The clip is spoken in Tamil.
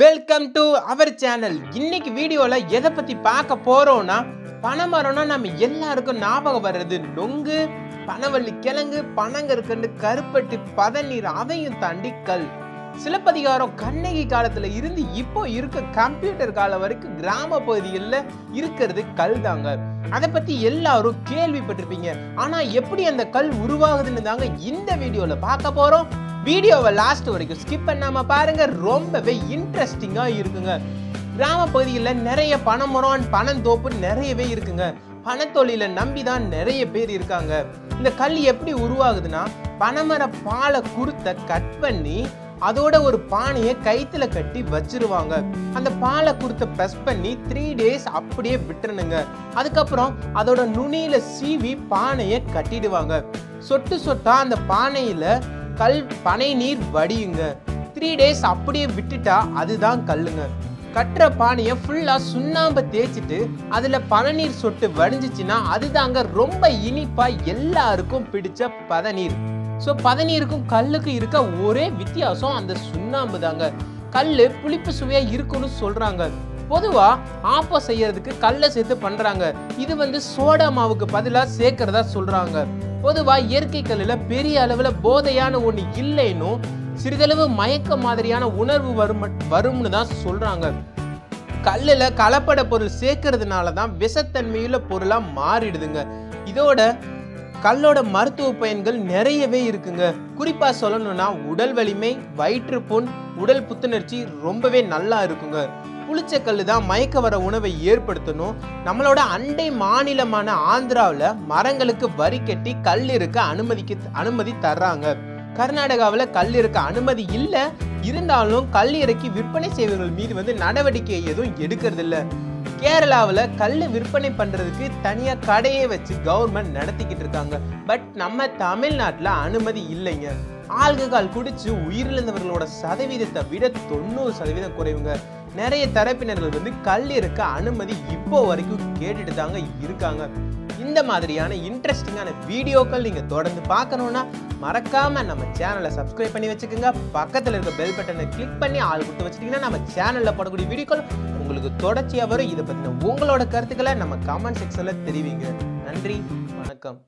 வெல்கம் டு அவர் சேனல் இன்னைக்கு வீடியோவில் எதை பற்றி பார்க்க போறோம்னா பனைமரம்னா நம்ம எல்லாருக்கும் ஞாபகம் வர்றது நொங்கு பனவள்ளி கிழங்கு பனங்கற்கண்டு கருப்பட்டி பதநீர் அதையும் தாண்டி கல். சிலப்பதிகாரம் கண்ணகி காலத்துல இருந்து இப்போ இருக்க கம்ப்யூட்டர் காலம் வரைக்கும் கிராம பகுதிகளில் இருக்கிறது கல் தாங்க. அதை பத்தி எல்லாரும் கேள்விப்பட்டிருப்பீங்க. ஆனா எப்படி அந்த கல் உருவாகுதுன்னு தாங்க இந்த வீடியோல பார்க்க போறோம். வீடியோவை லாஸ்ட் வரைக்கும் ஸ்கிப் பண்ணாம பாருங்க. ரொம்பவே இன்ட்ரெஸ்டிங்கா இருக்குங்க. கிராம பகுதிகளில் நிறைய பனைமரம் பனந்தோப்பு நிறையவே இருக்குங்க. பனத்தொழிலை நம்பி தான் நிறைய பேர் இருக்காங்க. இந்த கல் எப்படி உருவாகுதுன்னா பனைமர பாலை குருத்தை கட் பண்ணி அதோட ஒரு பானையை கைத்துல கட்டி வச்சிருவாங்க. அந்த பாலை கொடுத்த ப்ரெஸ் பண்ணி த்ரீ டேஸ் அப்படியே விட்டுறணுங்க. அதுக்கப்புறம் அதோட நுனியில சீவி பானையை கட்டிடுவாங்க. சொட்டு சொட்டா அந்த பானையில கல் பனை நீர் வடியுங்க. த்ரீ டேஸ் அப்படியே விட்டுட்டா அதுதான் கல்லுங்க. கட்டுற பானையை ஃபுல்லாக சுண்ணாம்பை தேய்ச்சிட்டு அதில் பதநீர் சொட்டு வடிஞ்சிச்சின்னா அதுதாங்க ரொம்ப இனிப்பாக எல்லாருக்கும் பிடிச்ச பதநீர். ஸோ பதநீருக்கும் கல்லுக்கு இருக்க ஒரே வித்தியாசம் அந்த சுண்ணாம்பு தாங்க. கல் புளிப்பு சுவையாக இருக்குன்னு சொல்கிறாங்க பொதுவாக ஆப்பம் செய்யறதுக்கு கல்லை சேர்த்து பண்ணுறாங்க இது வந்து சோடா மாவுக்கு பதிலாக சேர்க்கறதா சொல்கிறாங்க பொதுவாக இயற்கை கல்லில் பெரிய அளவில் போதையான ஒன்று இல்லைன்னும் சிறிதளவு மயக்க மாதிரியான உணர்வு வரும் வரும்னு தான் சொல்கிறாங்க கல்லில் கலப்பட பொருள் சேர்க்கறதுனால தான் விஷத்தன்மையுள்ள பொருளாக மாறிடுதுங்க. இதோட கல்லோட மருத்துவ பயன்கள் நிறையவே இருக்குங்க. குறிப்பா சொல்லணும்னா உடல் வலிமை வயிற்றுப்புண் உடல் புத்துணர்ச்சி ரொம்பவே நல்லா இருக்குங்க. புளிச்ச கல் தான் மயக்க வர உணவை ஏற்படுத்தணும். நம்மளோட அண்டை மாநிலமான ஆந்திராவில் மரங்களுக்கு வரி கட்டி கல் இருக்க அனுமதிக்கு அனுமதி தர்றாங்க. கர்நாடகாவில் கல் இருக்க அனுமதி இல்லை. இருந்தாலும் கல் இறக்கி விற்பனை செய்வர்கள் மீது வந்து நடவடிக்கை எதுவும் எடுக்கிறது கேரளாவில் கல் விற்பனை பண்ணுறதுக்கு தனியாக கடையை வச்சு கவர்மெண்ட் நடத்திக்கிட்டு இருக்காங்க. பட் நம்ம தமிழ்நாட்டில் அனுமதி இல்லைங்க. ஆல்கஹால் குடிச்சு உயிரிழந்தவர்களோட சதவீதத்தை விட தொண்ணூறு சதவீதம் குறைவுங்க. நிறைய தரப்பினர்கள் வந்து கல் இருக்க அனுமதி இப்போ வரைக்கும் கேட்டுட்டு தாங்க இருக்காங்க. இந்த மாதிரியான இன்ட்ரெஸ்டிங்கான வீடியோக்கள் நீங்கள் தொடர்ந்து பார்க்கணுன்னா மறக்காமல் நம்ம சேனலை சப்ஸ்கிரைப் பண்ணி வச்சுக்கோங்க. பக்கத்தில் இருக்க பெல் பட்டனை கிளிக் பண்ணி ஆள் கொடுத்து வச்சிட்டிங்கன்னா நம்ம சேனலில் போடக்கூடிய வீடியோக்கள் உங்களுக்கு தொடர்ச்சியாக வரும். இதை பற்றின உங்களோட கருத்துக்களை நம்ம கமெண்ட் செக்ஷனில் தெரிவிங்க. நன்றி வணக்கம்.